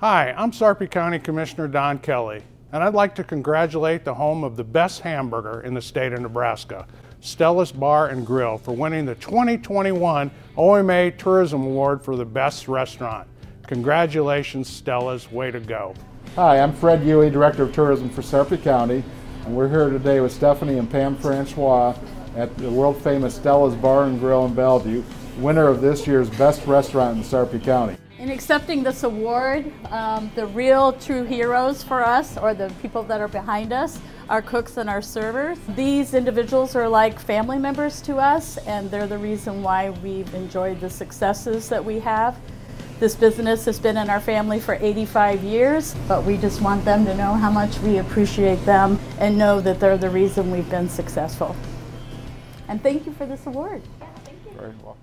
Hi, I'm Sarpy County Commissioner Don Kelly, and I'd like to congratulate the home of the best hamburger in the state of Nebraska, Stella's Bar and Grill, for winning the 2021 OMA Tourism Award for the best restaurant. Congratulations, Stella's, way to go. Hi, I'm Fred Uhe, Director of Tourism for Sarpy County, and we're here today with Stephanie and Pam Francois at the world famous Stella's Bar and Grill in Bellevue, winner of this year's best restaurant in Sarpy County. In accepting this award, um, the real true heroes for us, or the people that are behind us, our cooks and our servers. These individuals are like family members to us, and they're the reason why we've enjoyed the successes that we have. This business has been in our family for 85 years, but we just want them to know how much we appreciate them and know that they're the reason we've been successful. And thank you for this award. Very well.